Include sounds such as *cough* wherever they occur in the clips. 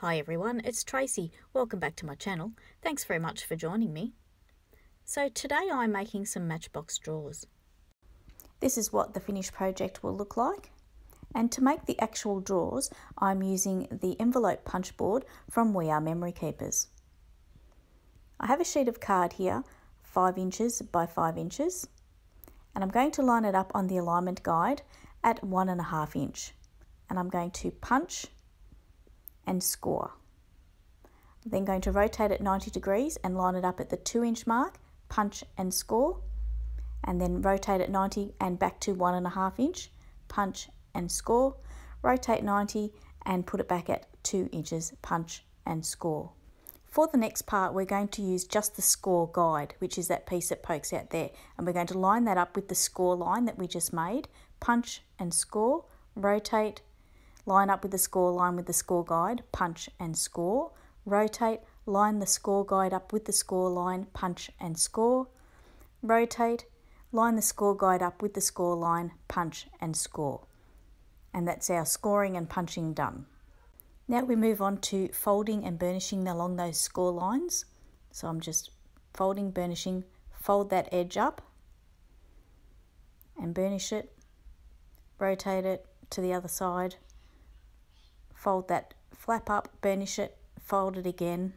Hi everyone, it's Tracey. Welcome back to my channel. Thanks very much for joining me. So today I'm making some matchbox drawers. This is what the finished project will look like. And to make the actual drawers, I'm using the envelope punch board from We Are Memory Keepers. I have a sheet of card here, 5 inches by 5 inches, and I'm going to line it up on the alignment guide at 1.5 inch. And I'm going to punch and score. I'm then going to rotate it 90 degrees and line it up at the 2 inch mark, punch and score, and then rotate it 90 and back to 1.5 inch, punch and score, rotate 90 and put it back at 2 inches, punch and score. For the next part, we're going to use just the score guide, which is that piece that pokes out there. And we're going to line that up with the score line that we just made, punch and score, rotate, line up with the score line with the score guide, punch and score, rotate, line the score guide up with the score line, punch and score, rotate, line the score guide up with the score line, punch and score. And that's our scoring and punching done. Now we move on to folding and burnishing along those score lines. So I'm just folding, burnishing, fold that edge up and burnish it, rotate it to the other side, fold that flap up, burnish it, fold it again.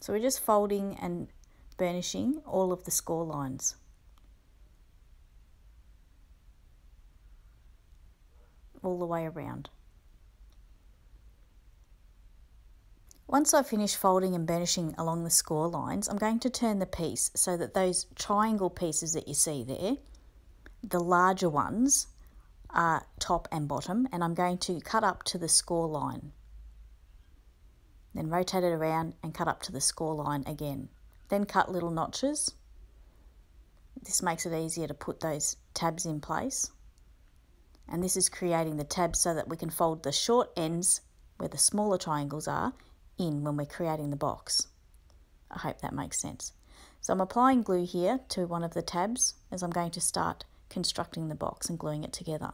So we're just folding and burnishing all of the score lines. all the way around. Once I've finished folding and burnishing along the score lines, I'm going to turn the piece so that those triangle pieces that you see there, the larger ones, are top and bottom, and I'm going to cut up to the score line. Then rotate it around and cut up to the score line again. Then cut little notches. This makes it easier to put those tabs in place. And this is creating the tabs so that we can fold the short ends where the smaller triangles are in when we're creating the box. I hope that makes sense. So I'm applying glue here to one of the tabs as I'm going to start constructing the box and gluing it together.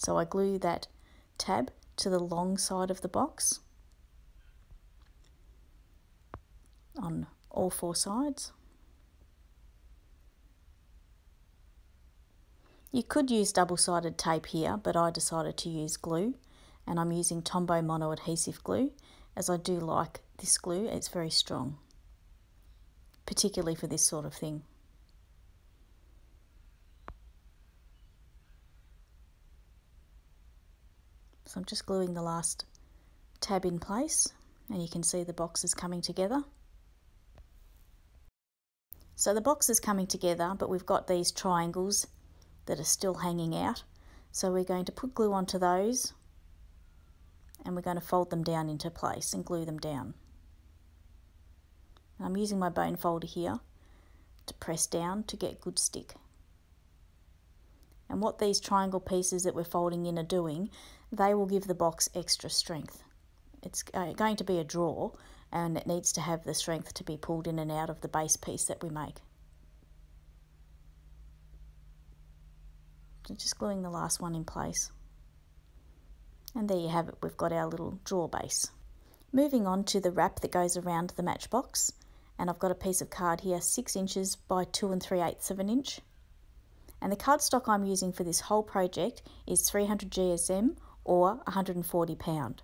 So I glue that tab to the long side of the box on all four sides. You could use double-sided tape here, but I decided to use glue and I'm using Tombow Mono Adhesive Glue as I do like this glue, it's very strong, particularly for this sort of thing. So I'm just gluing the last tab in place and you can see the boxes coming together. So the box is coming together but we've got these triangles that are still hanging out. So we're going to put glue onto those and we're going to fold them down into place and glue them down. And I'm using my bone folder here to press down to get good stick. And what these triangle pieces that we're folding in are doing, they will give the box extra strength. It's uh, going to be a drawer and it needs to have the strength to be pulled in and out of the base piece that we make. So just gluing the last one in place. And there you have it, we've got our little drawer base. Moving on to the wrap that goes around the matchbox. And I've got a piece of card here, 6 inches by 2 and 3 eighths of an inch. And the cardstock I'm using for this whole project is 300 GSM or 140 pound.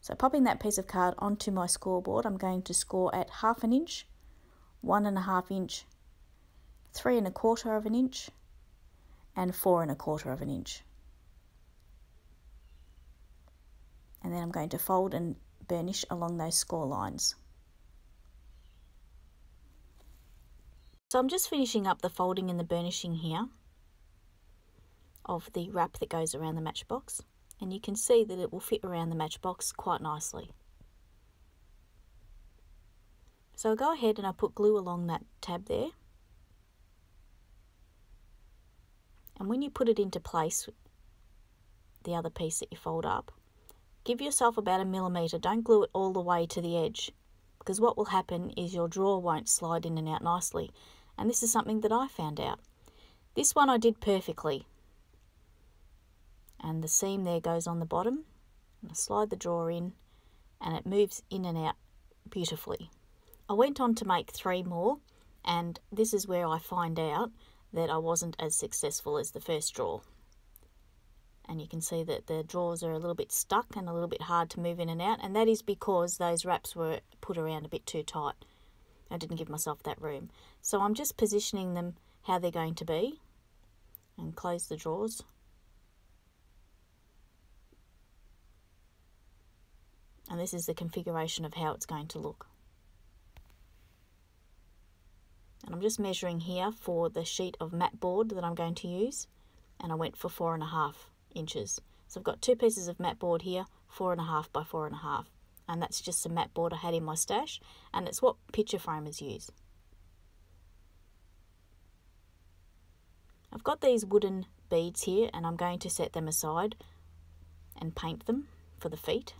So popping that piece of card onto my scoreboard, I'm going to score at half an inch, one and a half inch, three and a quarter of an inch, and four and a quarter of an inch. and then I'm going to fold and burnish along those score lines. So I'm just finishing up the folding and the burnishing here of the wrap that goes around the matchbox. And you can see that it will fit around the matchbox quite nicely. So I'll go ahead and I put glue along that tab there. And when you put it into place the other piece that you fold up Give yourself about a millimetre, don't glue it all the way to the edge because what will happen is your drawer won't slide in and out nicely and this is something that I found out. This one I did perfectly and the seam there goes on the bottom And I slide the drawer in and it moves in and out beautifully. I went on to make three more and this is where I find out that I wasn't as successful as the first drawer. And you can see that the drawers are a little bit stuck and a little bit hard to move in and out and that is because those wraps were put around a bit too tight. I didn't give myself that room. So I'm just positioning them how they're going to be and close the drawers. And this is the configuration of how it's going to look. And I'm just measuring here for the sheet of mat board that I'm going to use. And I went for four and a half inches. So I've got two pieces of mat board here, four and a half by four and a half. And that's just a matte board I had in my stash. And it's what picture framers use. I've got these wooden beads here and I'm going to set them aside and paint them for the feet.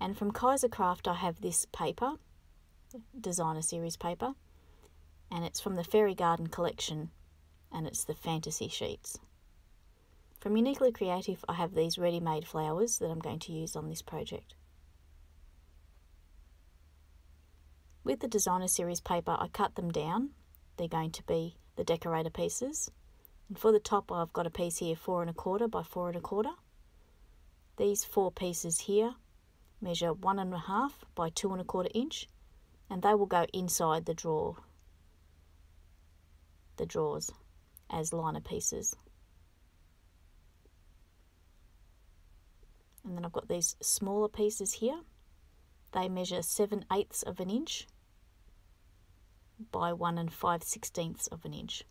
And from Kaiser Craft I have this paper, designer series paper, and it's from the Fairy Garden collection and it's the fantasy sheets. From Uniquely Creative I have these ready-made flowers that I'm going to use on this project. With the designer series paper I cut them down. They're going to be the decorator pieces and for the top I've got a piece here four and a quarter by four and a quarter. These four pieces here measure one and a half by two and a quarter inch and they will go inside the drawer, the drawers as liner pieces. And then I've got these smaller pieces here. They measure 7 eighths of an inch by 1 and 5 sixteenths of an inch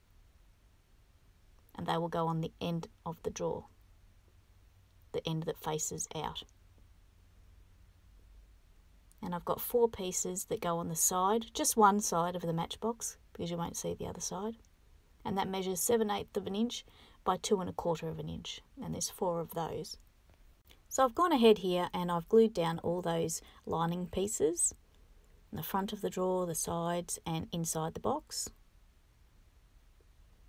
and they will go on the end of the drawer, the end that faces out. And I've got four pieces that go on the side, just one side of the matchbox, because you won't see the other side. And that measures 7 eighths of an inch by 2 and a quarter of an inch, and there's four of those. So I've gone ahead here and I've glued down all those lining pieces, the front of the drawer, the sides, and inside the box.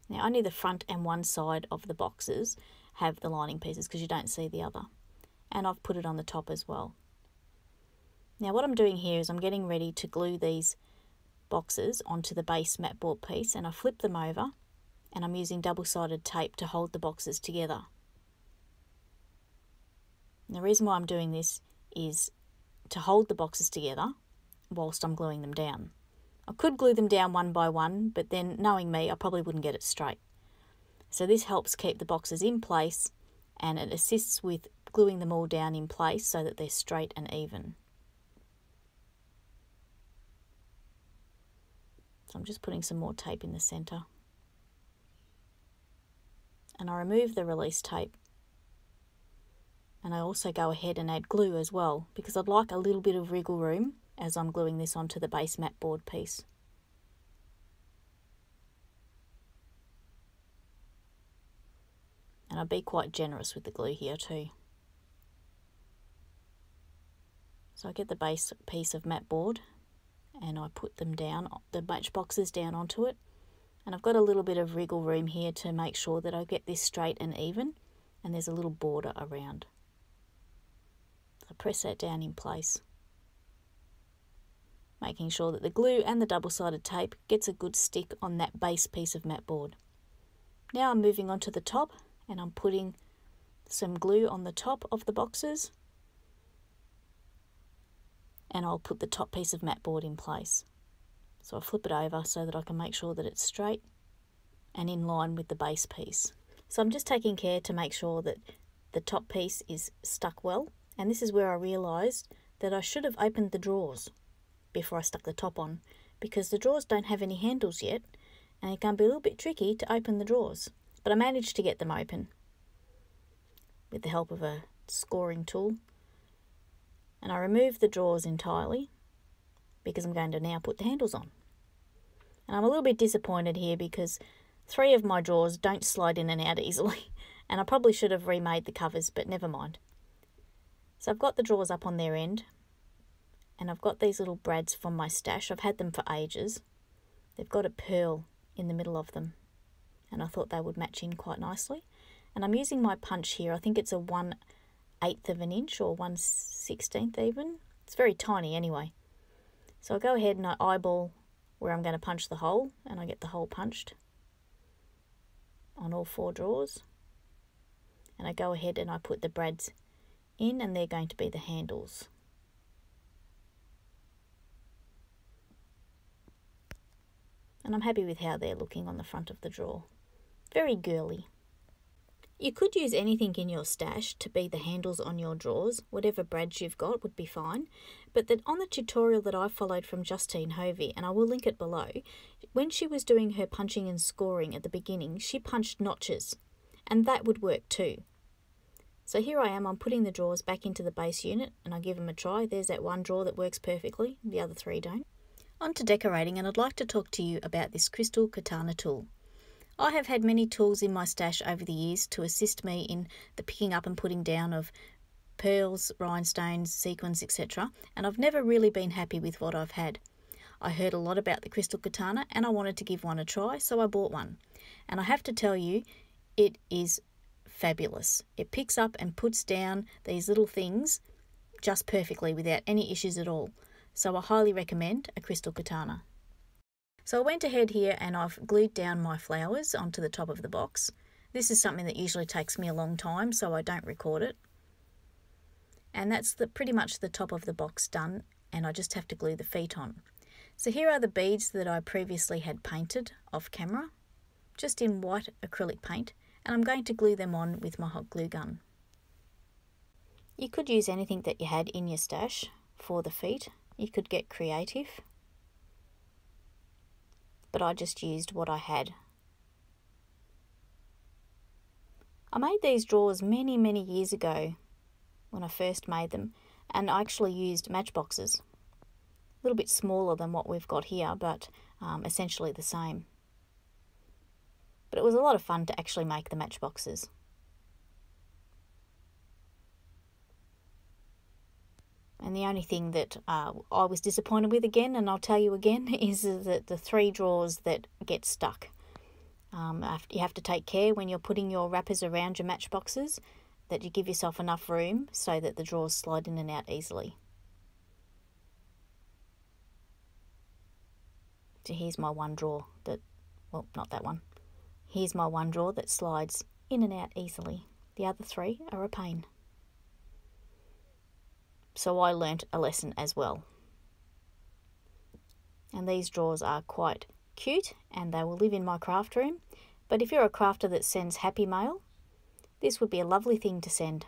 Now only the front and one side of the boxes have the lining pieces because you don't see the other. And I've put it on the top as well. Now what I'm doing here is I'm getting ready to glue these boxes onto the base mat board piece and I flip them over and I'm using double-sided tape to hold the boxes together. And the reason why I'm doing this is to hold the boxes together whilst I'm gluing them down. I could glue them down one by one, but then knowing me, I probably wouldn't get it straight. So this helps keep the boxes in place and it assists with gluing them all down in place so that they're straight and even. So I'm just putting some more tape in the centre. And I remove the release tape. And I also go ahead and add glue as well because I'd like a little bit of wriggle room as I'm gluing this onto the base mat board piece. And I'll be quite generous with the glue here too. So I get the base piece of mat board and I put them down, the matchboxes down onto it. And I've got a little bit of wriggle room here to make sure that I get this straight and even and there's a little border around. Press that down in place making sure that the glue and the double-sided tape gets a good stick on that base piece of mat board. Now I'm moving on to the top and I'm putting some glue on the top of the boxes and I'll put the top piece of mat board in place. So I flip it over so that I can make sure that it's straight and in line with the base piece. So I'm just taking care to make sure that the top piece is stuck well and this is where I realised that I should have opened the drawers before I stuck the top on because the drawers don't have any handles yet and it can be a little bit tricky to open the drawers. But I managed to get them open with the help of a scoring tool. And I removed the drawers entirely because I'm going to now put the handles on. And I'm a little bit disappointed here because three of my drawers don't slide in and out easily. *laughs* And I probably should have remade the covers, but never mind. So I've got the drawers up on their end and I've got these little brads from my stash. I've had them for ages. They've got a pearl in the middle of them and I thought they would match in quite nicely. And I'm using my punch here. I think it's a 1 eighth of an inch or one sixteenth even. It's very tiny anyway. So I go ahead and I eyeball where I'm going to punch the hole and I get the hole punched on all four drawers. And I go ahead and I put the brads in and they're going to be the handles. And I'm happy with how they're looking on the front of the drawer. Very girly. You could use anything in your stash to be the handles on your drawers, whatever brads you've got would be fine. But that on the tutorial that I followed from Justine Hovey, and I will link it below, when she was doing her punching and scoring at the beginning, she punched notches, and that would work too. So here I am, I'm putting the drawers back into the base unit and I give them a try. There's that one drawer that works perfectly, the other three don't. On to decorating and I'd like to talk to you about this crystal katana tool. I have had many tools in my stash over the years to assist me in the picking up and putting down of pearls, rhinestones, sequins, etc. and I've never really been happy with what I've had. I heard a lot about the crystal katana and I wanted to give one a try so I bought one. And I have to tell you, it is fabulous. It picks up and puts down these little things just perfectly without any issues at all. So I highly recommend a crystal katana. So I went ahead here and I've glued down my flowers onto the top of the box. This is something that usually takes me a long time so I don't record it. And that's the, pretty much the top of the box done and I just have to glue the feet on. So here are the beads that I previously had painted off camera, just in white acrylic paint and I'm going to glue them on with my hot glue gun. You could use anything that you had in your stash for the feet. You could get creative. But I just used what I had. I made these drawers many, many years ago when I first made them, and I actually used matchboxes. A little bit smaller than what we've got here, but um, essentially the same but it was a lot of fun to actually make the matchboxes. And the only thing that uh, I was disappointed with again, and I'll tell you again, *laughs* is that the three drawers that get stuck. Um, you have to take care when you're putting your wrappers around your matchboxes that you give yourself enough room so that the drawers slide in and out easily. So here's my one drawer that, well, not that one. Here's my one drawer that slides in and out easily. The other three are a pain. So I learnt a lesson as well. And these drawers are quite cute and they will live in my craft room. But if you're a crafter that sends happy mail, this would be a lovely thing to send.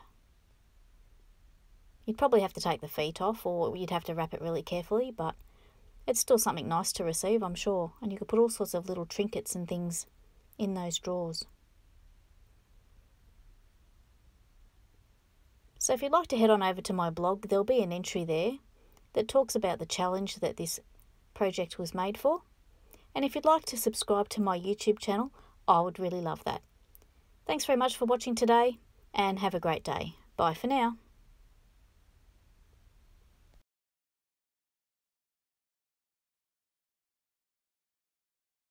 You'd probably have to take the feet off or you'd have to wrap it really carefully, but it's still something nice to receive, I'm sure. And you could put all sorts of little trinkets and things in those drawers. So if you'd like to head on over to my blog, there'll be an entry there that talks about the challenge that this project was made for. And if you'd like to subscribe to my YouTube channel, I would really love that. Thanks very much for watching today and have a great day. Bye for now.